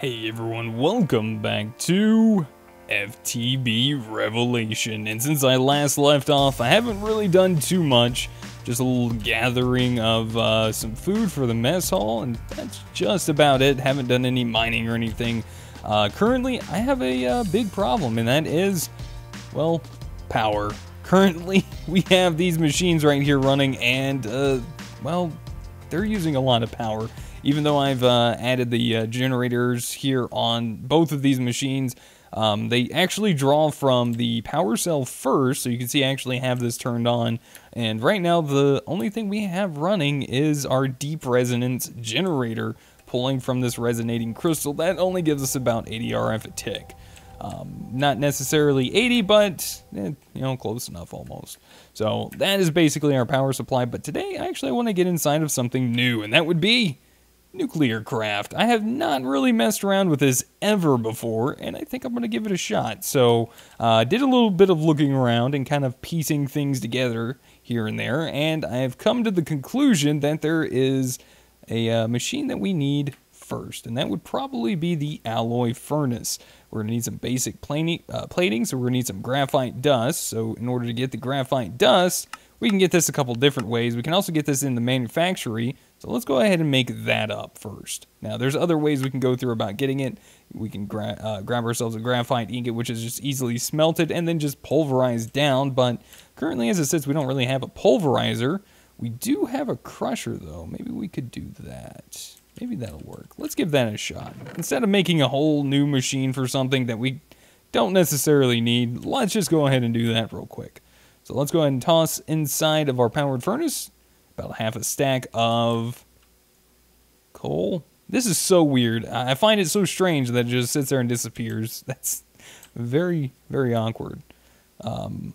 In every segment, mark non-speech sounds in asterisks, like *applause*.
Hey everyone, welcome back to FTB Revelation. And since I last left off, I haven't really done too much. Just a little gathering of uh, some food for the mess hall, and that's just about it. Haven't done any mining or anything. Uh, currently, I have a uh, big problem, and that is, well, power. Currently, *laughs* we have these machines right here running, and, uh, well, they're using a lot of power even though I've uh, added the uh, generators here on both of these machines, um, they actually draw from the power cell first, so you can see I actually have this turned on. And right now, the only thing we have running is our deep resonance generator pulling from this resonating crystal. That only gives us about 80 RF a tick. Um, not necessarily 80, but eh, you know, close enough almost. So that is basically our power supply. But today, I actually, want to get inside of something new, and that would be nuclear craft. I have not really messed around with this ever before, and I think I'm going to give it a shot. So, I uh, did a little bit of looking around and kind of piecing things together here and there, and I have come to the conclusion that there is a uh, machine that we need first, and that would probably be the alloy furnace. We're going to need some basic plating, uh, plating, so we're going to need some graphite dust. So, in order to get the graphite dust, we can get this a couple different ways. We can also get this in the manufactory so let's go ahead and make that up first. Now, there's other ways we can go through about getting it. We can gra uh, grab ourselves a graphite ingot, which is just easily smelted and then just pulverized down. But currently, as it sits, we don't really have a pulverizer. We do have a crusher, though. Maybe we could do that. Maybe that'll work. Let's give that a shot. Instead of making a whole new machine for something that we don't necessarily need, let's just go ahead and do that real quick. So let's go ahead and toss inside of our powered furnace about half a stack of coal. This is so weird. I find it so strange that it just sits there and disappears. *laughs* That's very, very awkward. Um,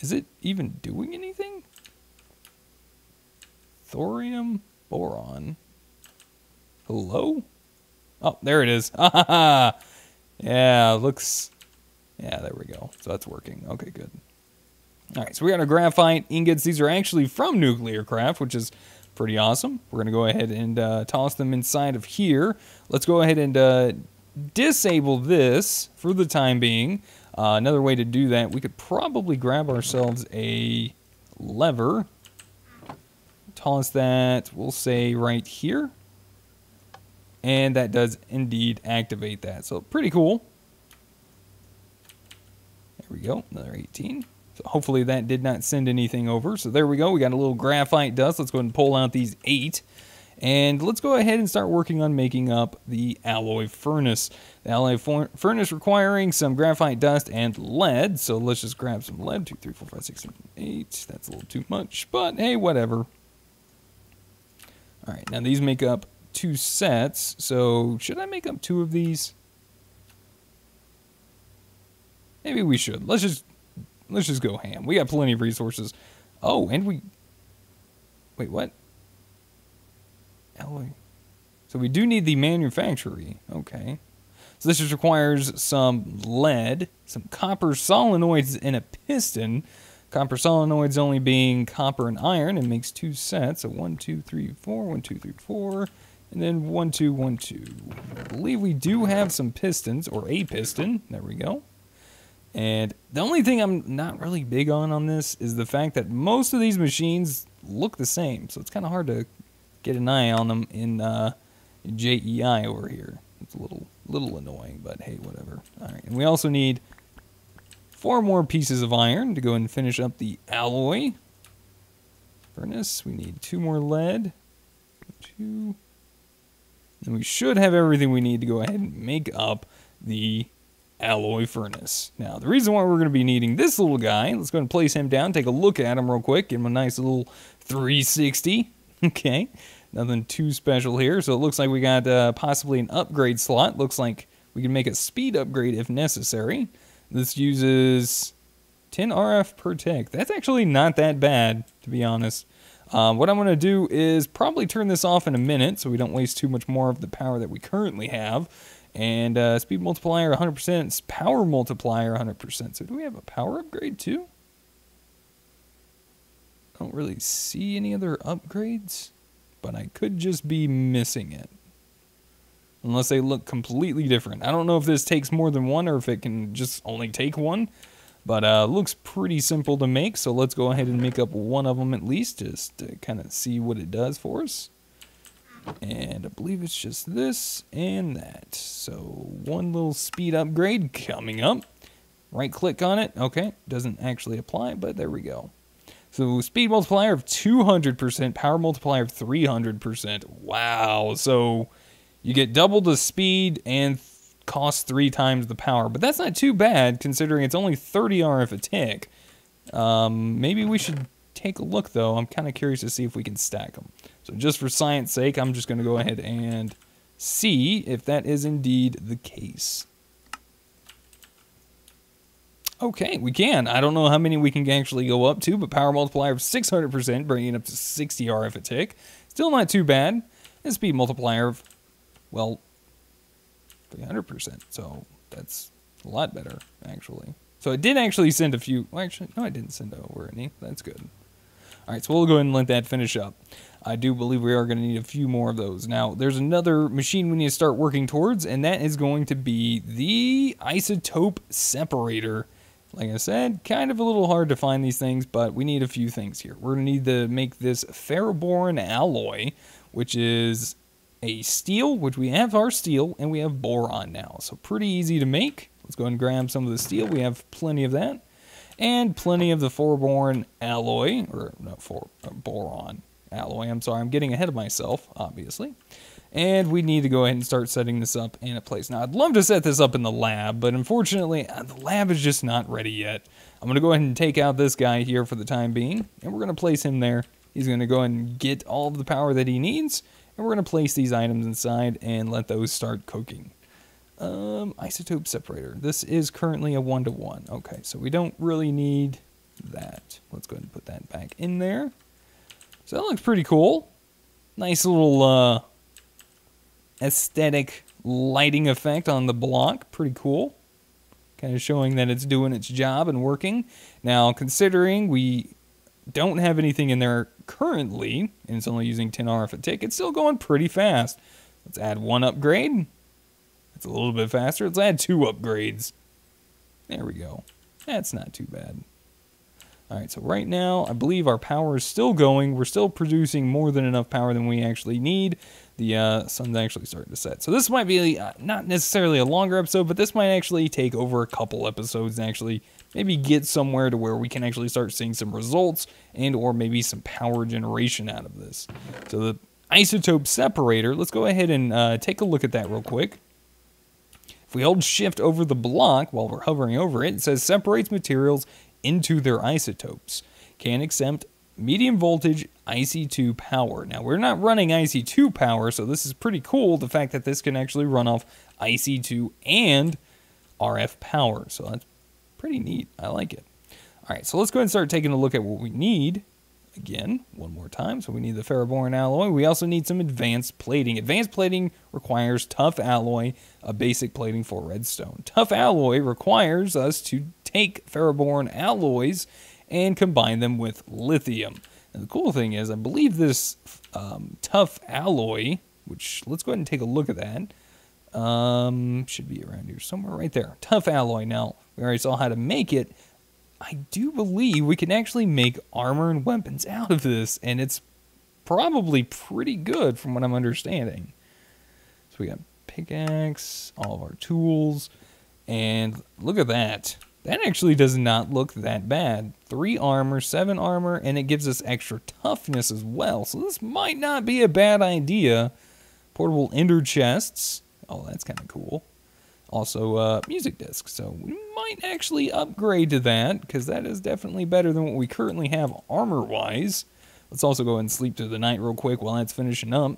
is it even doing anything? Thorium boron. Hello? Oh, there it is. *laughs* yeah, looks... Yeah, there we go. So that's working. Okay, good. All right, so we got our graphite ingots. These are actually from Nuclear Craft, which is pretty awesome. We're going to go ahead and uh, toss them inside of here. Let's go ahead and uh, disable this for the time being. Uh, another way to do that, we could probably grab ourselves a lever. Toss that, we'll say right here. And that does indeed activate that. So pretty cool. There we go, another 18. So hopefully that did not send anything over. So there we go. We got a little graphite dust. Let's go ahead and pull out these eight. And let's go ahead and start working on making up the alloy furnace. The alloy furnace requiring some graphite dust and lead. So let's just grab some lead. Two, three, four, five, six, seven, eight. That's a little too much, but hey, whatever. All right, now these make up two sets. So should I make up two of these? Maybe we should. Let's just Let's just go ham. We got plenty of resources. Oh, and we... Wait, what? Alloy. So we do need the manufactory. Okay. So this just requires some lead, some copper solenoids, and a piston. Copper solenoids only being copper and iron. It makes two sets. So one, two, three, four, one, two, three, four, and then one, two, one, two. I believe we do have some pistons, or a piston. There we go. And the only thing I'm not really big on on this is the fact that most of these machines look the same. So it's kind of hard to get an eye on them in uh, JEI over here. It's a little little annoying, but hey, whatever. All right, and we also need four more pieces of iron to go and finish up the alloy furnace. We need two more lead. Two. And we should have everything we need to go ahead and make up the alloy furnace. Now, the reason why we're going to be needing this little guy, let's go and place him down, take a look at him real quick, give him a nice little 360. *laughs* Okay, nothing too special here. So it looks like we got uh, possibly an upgrade slot. Looks like we can make a speed upgrade if necessary. This uses 10 RF per tick. That's actually not that bad, to be honest. Um, what I'm going to do is probably turn this off in a minute so we don't waste too much more of the power that we currently have. And uh, speed multiplier 100%, power multiplier 100%. So do we have a power upgrade too? I don't really see any other upgrades, but I could just be missing it. unless they look completely different. I don't know if this takes more than one or if it can just only take one, but uh, looks pretty simple to make. So let's go ahead and make up one of them at least just to kind of see what it does for us. And I believe it's just this and that. So one little speed upgrade coming up. Right click on it. Okay, doesn't actually apply, but there we go. So speed multiplier of 200%, power multiplier of 300%. Wow. So you get double the speed and cost three times the power. But that's not too bad considering it's only 30 RF a tick. Um, maybe we should take a look though. I'm kind of curious to see if we can stack them. So just for science sake, I'm just going to go ahead and see if that is indeed the case. Okay, we can. I don't know how many we can actually go up to, but power multiplier of 600%, bringing it up to 60 RF a tick. Still not too bad. And speed multiplier of, well, 300%. So that's a lot better, actually. So I did actually send a few. Well, actually, no, I didn't send over any. That's good. All right, so we'll go ahead and let that finish up. I do believe we are going to need a few more of those. Now, there's another machine we need to start working towards, and that is going to be the isotope separator. Like I said, kind of a little hard to find these things, but we need a few things here. We're going to need to make this ferroboron alloy, which is a steel, which we have our steel, and we have boron now. So pretty easy to make. Let's go and grab some of the steel. We have plenty of that. And plenty of the ferroboron alloy, or not for uh, boron alloy. I'm sorry, I'm getting ahead of myself, obviously. And we need to go ahead and start setting this up in a place. Now, I'd love to set this up in the lab, but unfortunately, uh, the lab is just not ready yet. I'm going to go ahead and take out this guy here for the time being, and we're going to place him there. He's going to go and get all of the power that he needs, and we're going to place these items inside and let those start cooking. Um, isotope separator. This is currently a one-to-one. -one. Okay, so we don't really need that. Let's go ahead and put that back in there. So that looks pretty cool. Nice little uh, aesthetic lighting effect on the block. Pretty cool. Kind of showing that it's doing its job and working. Now, considering we don't have anything in there currently, and it's only using 10 RF a tick, it's still going pretty fast. Let's add one upgrade. It's a little bit faster. Let's add two upgrades. There we go. That's not too bad. All right, so right now, I believe our power is still going. We're still producing more than enough power than we actually need. The uh, sun's actually starting to set. So this might be uh, not necessarily a longer episode, but this might actually take over a couple episodes and actually maybe get somewhere to where we can actually start seeing some results and or maybe some power generation out of this. So the isotope separator, let's go ahead and uh, take a look at that real quick. If we hold shift over the block while we're hovering over it, it says separates materials into their isotopes. Can accept medium voltage IC2 power. Now, we're not running IC2 power, so this is pretty cool, the fact that this can actually run off IC2 and RF power. So that's pretty neat. I like it. All right, so let's go ahead and start taking a look at what we need. Again, one more time. So we need the ferroboron alloy. We also need some advanced plating. Advanced plating requires tough alloy, a basic plating for redstone. Tough alloy requires us to take ferroboron alloys and combine them with lithium. And the cool thing is, I believe this um, tough alloy, which let's go ahead and take a look at that, um, should be around here somewhere right there. Tough alloy. Now, we already saw how to make it. I do believe we can actually make armor and weapons out of this, and it's probably pretty good from what I'm understanding. So we got pickaxe, all of our tools, and look at that. That actually does not look that bad. Three armor, seven armor, and it gives us extra toughness as well. So this might not be a bad idea. Portable ender chests. Oh, that's kind of cool. Also, uh, music discs. So we might actually upgrade to that, because that is definitely better than what we currently have armor-wise. Let's also go and sleep through the night real quick while that's finishing up.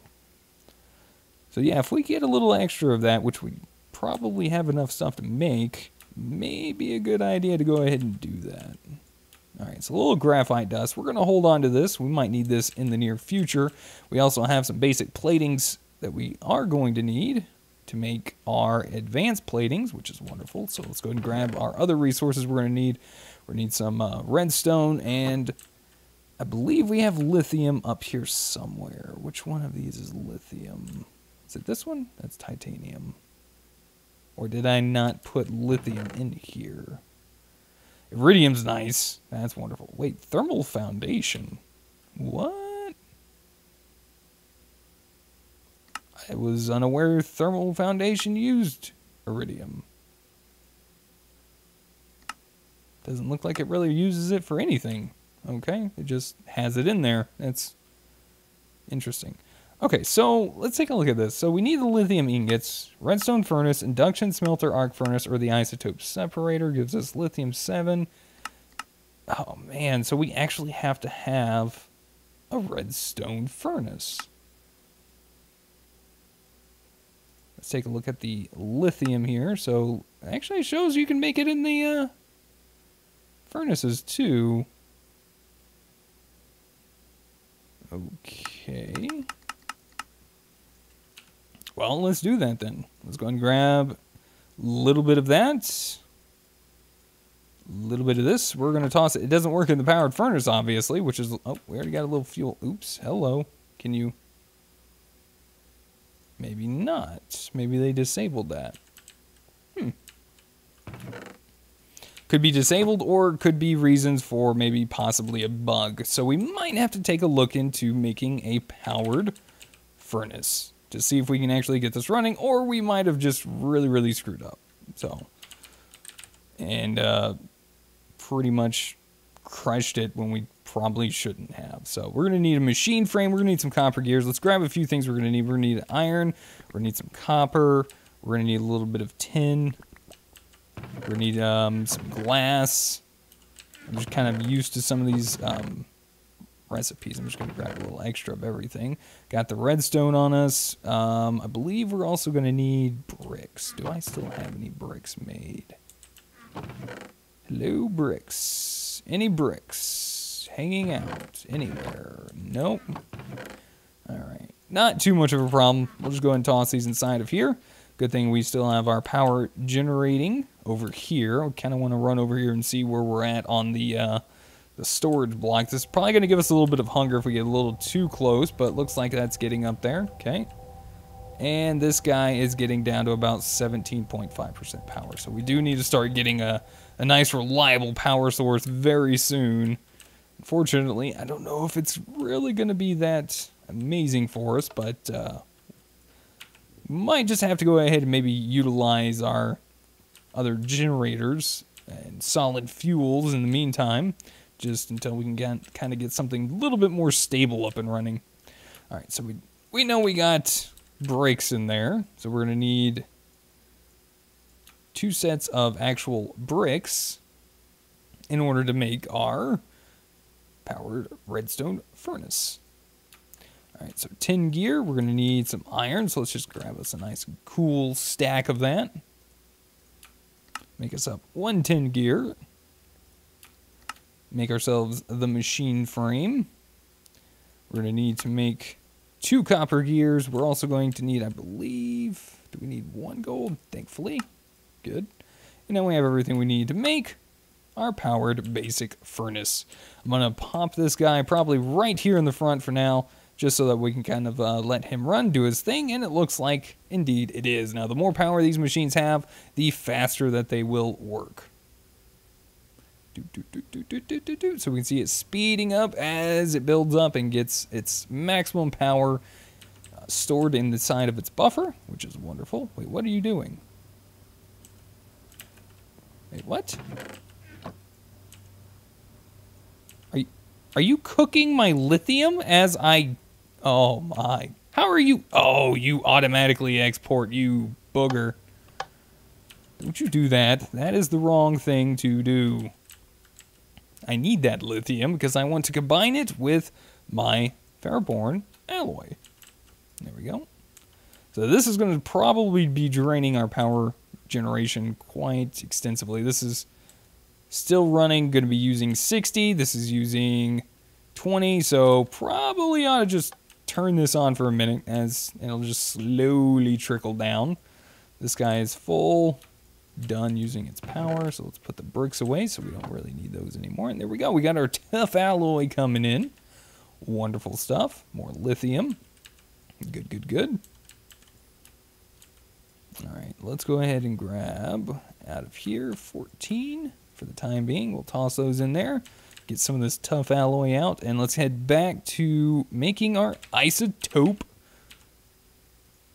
So yeah, if we get a little extra of that, which we probably have enough stuff to make, maybe a good idea to go ahead and do that. All right, so a little graphite dust. We're going to hold on to this. We might need this in the near future. We also have some basic platings that we are going to need to make our advanced platings, which is wonderful. So let's go ahead and grab our other resources we're going to need. We're need some uh, redstone, and I believe we have lithium up here somewhere. Which one of these is lithium? Is it this one? That's titanium. Or did I not put lithium in here? Iridium's nice. That's wonderful. Wait, thermal foundation. What? I was unaware thermal foundation used iridium. Doesn't look like it really uses it for anything. Okay, it just has it in there. That's interesting. Okay, so let's take a look at this. So we need the lithium ingots, redstone furnace, induction smelter, arc furnace, or the isotope separator gives us lithium 7. Oh man, so we actually have to have a redstone furnace. Let's take a look at the lithium here. So actually shows you can make it in the uh, furnaces too. Okay. Well, let's do that then. Let's go and grab a little bit of that. A little bit of this. We're going to toss it. It doesn't work in the powered furnace, obviously, which is... Oh, we already got a little fuel. Oops. Hello. Can you... Maybe not. Maybe they disabled that. Hmm. Could be disabled or could be reasons for maybe possibly a bug. So we might have to take a look into making a powered furnace to see if we can actually get this running, or we might have just really, really screwed up. So, and uh, pretty much crushed it when we probably shouldn't have. So we're going to need a machine frame. We're going to need some copper gears. Let's grab a few things we're going to need. We're going to need iron. We're going to need some copper. We're going to need a little bit of tin. We're going to need um, some glass. I'm just kind of used to some of these um, recipes. I'm just going to grab a little extra of everything. Got the redstone on us. Um, I believe we're also going to need bricks. Do I still have any bricks made? Hello, bricks. Any bricks hanging out anywhere? Nope. All right. Not too much of a problem. We'll just go ahead and toss these inside of here. Good thing we still have our power generating over here. I kind of want to run over here and see where we're at on the uh, the storage block. This is probably going to give us a little bit of hunger if we get a little too close, but looks like that's getting up there. Okay. And this guy is getting down to about 17.5% power. So we do need to start getting a, a nice reliable power source very soon. Unfortunately, I don't know if it's really going to be that amazing for us, but uh, might just have to go ahead and maybe utilize our other generators and solid fuels in the meantime just until we can get, kind of get something a little bit more stable up and running. All right, so we we know we got brakes in there, so we're gonna need two sets of actual bricks in order to make our powered redstone furnace. All right, so tin gear, we're gonna need some iron, so let's just grab us a nice cool stack of that. Make us up one tin gear make ourselves the machine frame. We're going to need to make two copper gears. We're also going to need, I believe, do we need one gold? Thankfully. Good. And now we have everything we need to make our powered basic furnace. I'm going to pop this guy probably right here in the front for now, just so that we can kind of uh, let him run, do his thing, and it looks like, indeed, it is. Now, the more power these machines have, the faster that they will work. So we can see it speeding up as it builds up and gets its maximum power uh, stored in the side of its buffer, which is wonderful. Wait, what are you doing? Wait, what? Are you, are you cooking my lithium as I... Oh my. How are you... Oh, you automatically export, you booger. Don't you do that. That is the wrong thing to do. I need that lithium because I want to combine it with my ferroboron alloy. There we go. So this is going to probably be draining our power generation quite extensively. This is still running, going to be using 60. This is using 20, so probably ought to just turn this on for a minute as it'll just slowly trickle down. This guy is full done using its power. So let's put the bricks away so we don't really need those anymore. And there we go. We got our *laughs* tough alloy coming in. Wonderful stuff. More lithium. Good, good, good. All right, let's go ahead and grab out of here 14 for the time being. We'll toss those in there, get some of this tough alloy out, and let's head back to making our isotope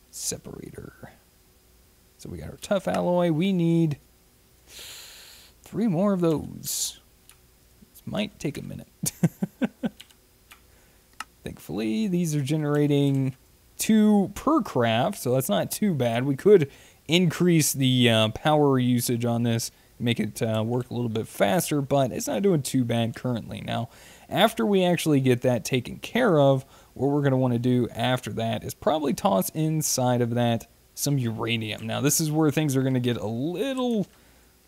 separator. So we got our tough alloy. We need three more of those. This might take a minute. *laughs* Thankfully, these are generating two per craft, so that's not too bad. We could increase the uh, power usage on this, make it uh, work a little bit faster, but it's not doing too bad currently. Now, after we actually get that taken care of, what we're going to want to do after that is probably toss inside of that some uranium. Now, this is where things are going to get a little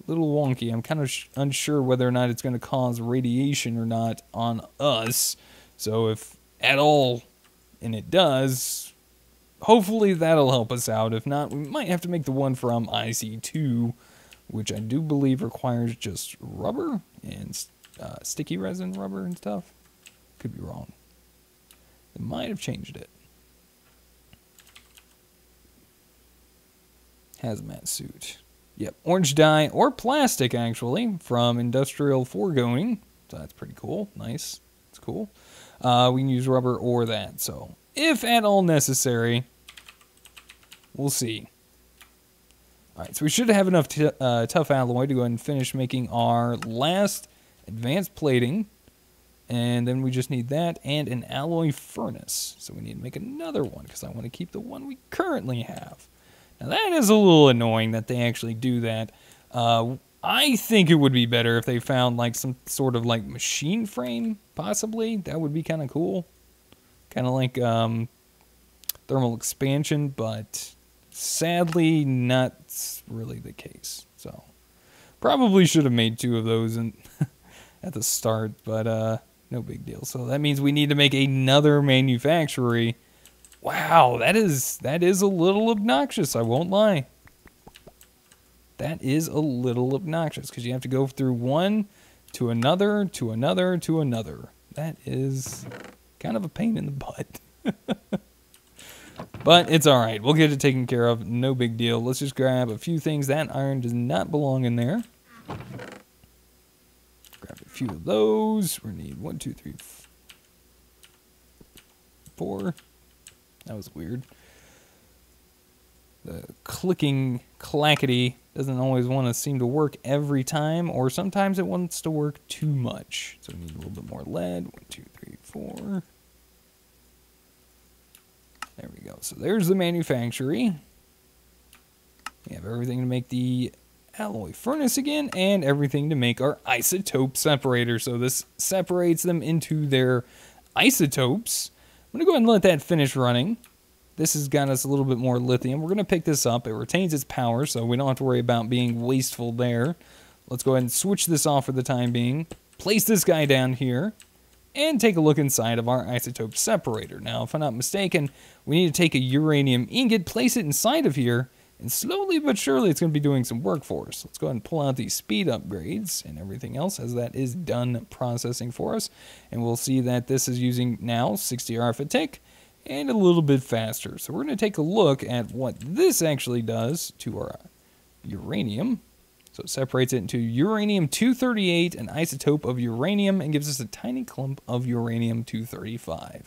little wonky. I'm kind of unsure whether or not it's going to cause radiation or not on us. So if at all, and it does, hopefully that'll help us out. If not, we might have to make the one from IC2, which I do believe requires just rubber and uh, sticky resin rubber and stuff. Could be wrong. They might have changed it. Hazmat suit. Yep, orange dye or plastic actually from industrial foregoing. So that's pretty cool. Nice. It's cool. Uh, we can use rubber or that. So if at all necessary, we'll see. All right, so we should have enough uh, tough alloy to go ahead and finish making our last advanced plating. And then we just need that and an alloy furnace. So we need to make another one because I want to keep the one we currently have. Now that is a little annoying that they actually do that. Uh, I think it would be better if they found like some sort of like machine frame, possibly. That would be kind of cool. Kind of like um, thermal expansion, but sadly not really the case. So probably should have made two of those and *laughs* at the start, but uh, no big deal. So that means we need to make another manufactory. Wow, that is that is a little obnoxious, I won't lie. That is a little obnoxious because you have to go through one to another to another to another. That is kind of a pain in the butt. *laughs* but it's all right. We'll get it taken care of. No big deal. Let's just grab a few things. That iron does not belong in there Grab a few of those. We need one, two, three, four. That was weird. The clicking clackety doesn't always want to seem to work every time, or sometimes it wants to work too much. So we need a little bit more lead. One, two, three, four. There we go. So there's the manufactory. We have everything to make the alloy furnace again, and everything to make our isotope separator. So this separates them into their isotopes. I'm going to go ahead and let that finish running. This has got us a little bit more lithium. We're going to pick this up. It retains its power, so we don't have to worry about being wasteful there. Let's go ahead and switch this off for the time being. Place this guy down here and take a look inside of our isotope separator. Now, if I'm not mistaken, we need to take a uranium ingot, place it inside of here, and slowly but surely, it's going to be doing some work for us. Let's go ahead and pull out these speed upgrades and everything else as that is done processing for us. And we'll see that this is using now 60 RF a tick and a little bit faster. So we're going to take a look at what this actually does to our uranium. So it separates it into uranium-238, an isotope of uranium, and gives us a tiny clump of uranium-235.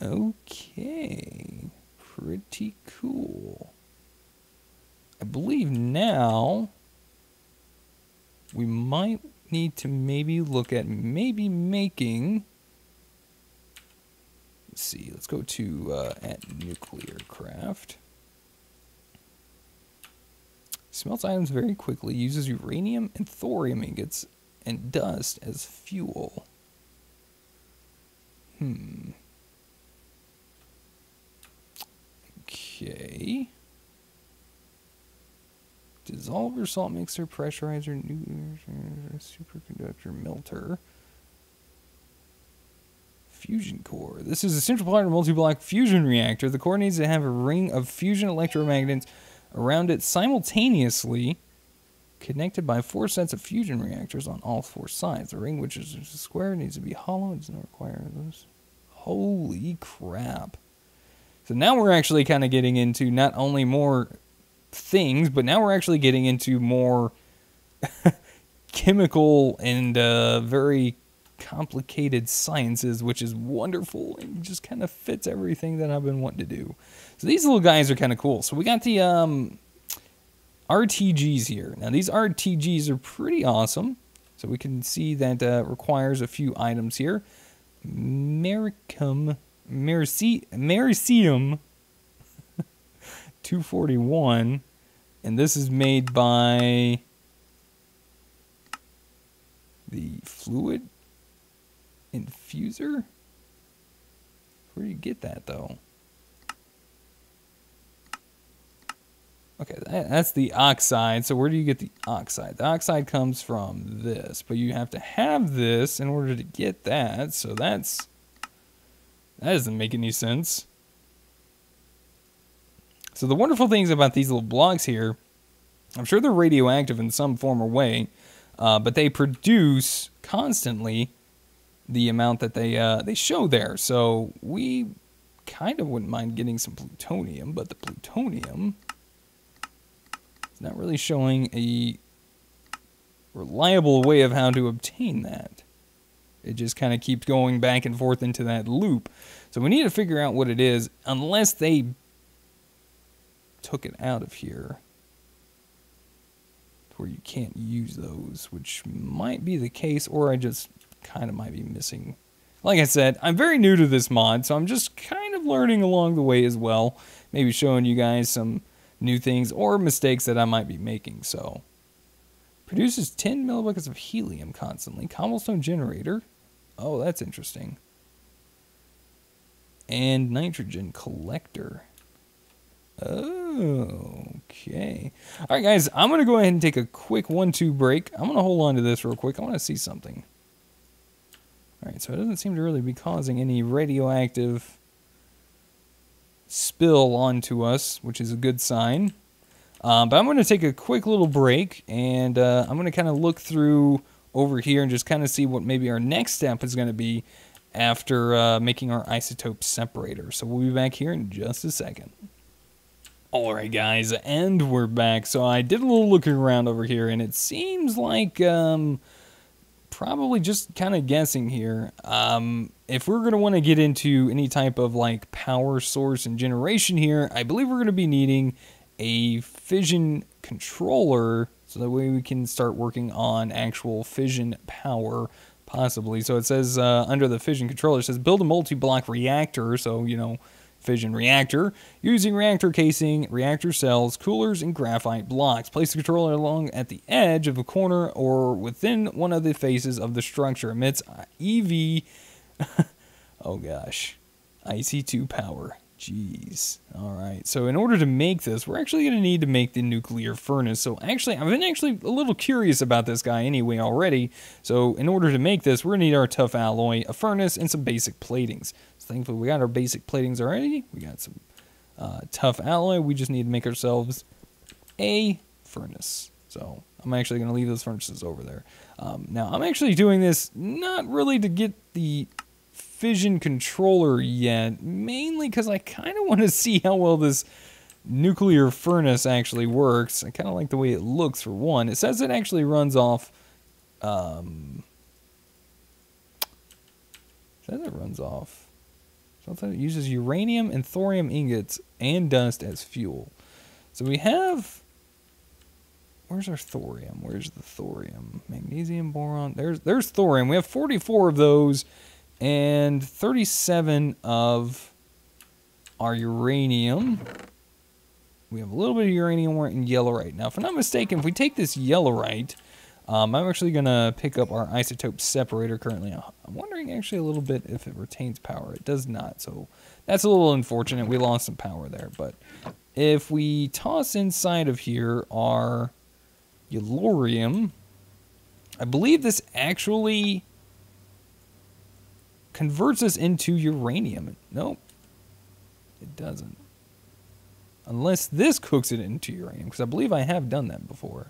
Okay, pretty cool. I believe now we might need to maybe look at maybe making let's see let's go to uh, at nuclear craft. Smelts items very quickly uses uranium and thorium ingots and dust as fuel. Hmm. Okay dissolver, salt mixer, pressurizer, superconductor, melter. Fusion core. This is a central part of a multi-block fusion reactor. The core needs to have a ring of fusion electromagnets around it simultaneously, connected by four sets of fusion reactors on all four sides. The ring, which is a square, needs to be hollow. It does not require those. Holy crap. So now we're actually kind of getting into not only more things, but now we're actually getting into more *laughs* chemical and uh, very complicated sciences, which is wonderful and just kind of fits everything that I've been wanting to do. So these little guys are kind of cool. So we got the um, RTGs here. Now these RTGs are pretty awesome. So we can see that uh, requires a few items here. Mericum, Merici, Mericium 241. And this is made by the fluid infuser? Where do you get that though? Okay, that's the oxide. So where do you get the oxide? The oxide comes from this, but you have to have this in order to get that. So that's that doesn't make any sense. So the wonderful things about these little blocks here, I'm sure they're radioactive in some form or way, uh, but they produce constantly the amount that they uh, they show there. So we kind of wouldn't mind getting some plutonium, but the plutonium is not really showing a reliable way of how to obtain that. It just kind of keeps going back and forth into that loop. So we need to figure out what it is, unless they took it out of here where you can't use those, which might be the case, or I just kind of might be missing. Like I said, I'm very new to this mod, so I'm just kind of learning along the way as well. Maybe showing you guys some new things or mistakes that I might be making. So, produces 10 millibuckets of helium constantly. Cobblestone generator. Oh, that's interesting. And nitrogen collector. Okay. All right, guys, I'm going to go ahead and take a quick one-two break. I'm going to hold on to this real quick. I want to see something. Alright, so it doesn't seem to really be causing any radioactive spill onto us, which is a good sign. Um, but I'm going to take a quick little break, and uh, I'm going to kind of look through over here and just kind of see what maybe our next step is going to be after uh, making our isotope separator. So we'll be back here in just a second. Alright guys, and we're back. So I did a little looking around over here, and it seems like... Um, probably just kind of guessing here. Um, if we're going to want to get into any type of like power source and generation here, I believe we're going to be needing a fission controller so that way we can start working on actual fission power possibly. So it says uh, under the fission controller, it says build a multi-block reactor. So, you know, fission reactor using reactor casing, reactor cells, coolers, and graphite blocks. Place the controller along at the edge of a corner or within one of the faces of the structure. Emits EV. *laughs* oh gosh. IC2 power. Jeez. All right. So in order to make this, we're actually going to need to make the nuclear furnace. So actually, I've been actually a little curious about this guy anyway already. So in order to make this, we're going to need our tough alloy, a furnace, and some basic platings. So thankfully, we got our basic platings already. We got some uh, tough alloy. We just need to make ourselves a furnace. So I'm actually going to leave those furnaces over there. Um, now, I'm actually doing this not really to get the fission controller yet, mainly because I kind of want to *laughs* see how well this nuclear furnace actually works. I kind of like the way it looks for one. It says it actually runs off. Um, says it runs off. Something it uses uranium and thorium ingots and dust as fuel. So we have. Where's our thorium? Where's the thorium? Magnesium, boron. There's there's thorium. We have 44 of those and 37 of our uranium. We have a little bit of uranium in yellorite Now, if I'm not mistaken, if we take this yellorite, um, I'm actually going to pick up our isotope separator currently. I'm wondering actually a little bit if it retains power. It does not, so that's a little unfortunate. We lost some power there, but if we toss inside of here our yellorium, I believe this actually converts us into uranium. Nope, it doesn't. Unless this cooks it into uranium, because I believe I have done that before.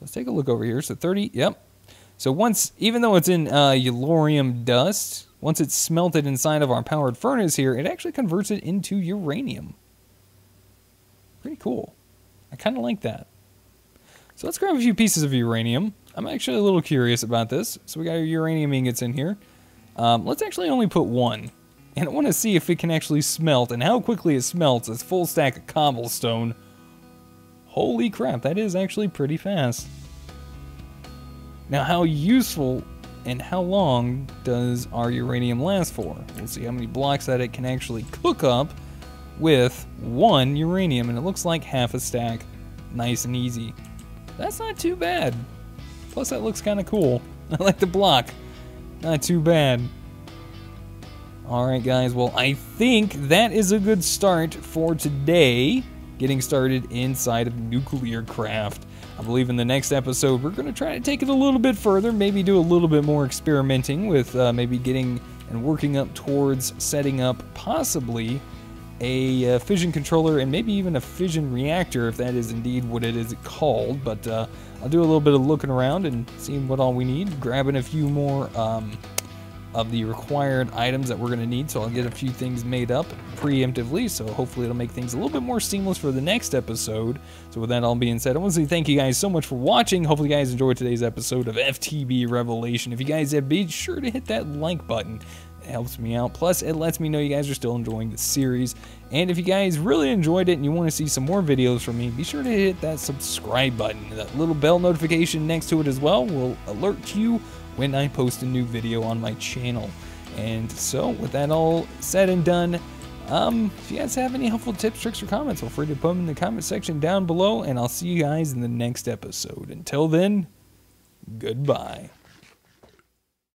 Let's take a look over here. So 30, yep. So once, even though it's in uh, yellorium dust, once it's smelted inside of our powered furnace here, it actually converts it into uranium. Pretty cool. I kind of like that. So let's grab a few pieces of uranium. I'm actually a little curious about this. So we got our uranium ingots in here. Um, let's actually only put one. And I want to see if it can actually smelt and how quickly it smelts. It's full stack of cobblestone. Holy crap, that is actually pretty fast. Now, how useful and how long does our uranium last for? We'll see how many blocks that it can actually cook up with one uranium, and it looks like half a stack. Nice and easy. That's not too bad. Plus, that looks kind of cool. *laughs* I like the block. Not too bad. Alright guys, well I think that is a good start for today, getting started inside of Nuclear Craft. I believe in the next episode we're going to try to take it a little bit further, maybe do a little bit more experimenting with uh, maybe getting and working up towards setting up possibly a uh, fission controller and maybe even a fission reactor if that is indeed what it is called. But uh, I'll do a little bit of looking around and seeing what all we need, grabbing a few more um, of the required items that we're going to need. So I'll get a few things made up preemptively. So hopefully it'll make things a little bit more seamless for the next episode. So with that all being said, I want to say thank you guys so much for watching. Hopefully you guys enjoyed today's episode of FTB Revelation. If you guys have, be sure to hit that like button. Helps me out. Plus, it lets me know you guys are still enjoying the series. And if you guys really enjoyed it and you want to see some more videos from me, be sure to hit that subscribe button. That little bell notification next to it as well will alert you when I post a new video on my channel. And so, with that all said and done, um, if you guys have any helpful tips, tricks, or comments, feel free to put them in the comment section down below, and I'll see you guys in the next episode. Until then, goodbye.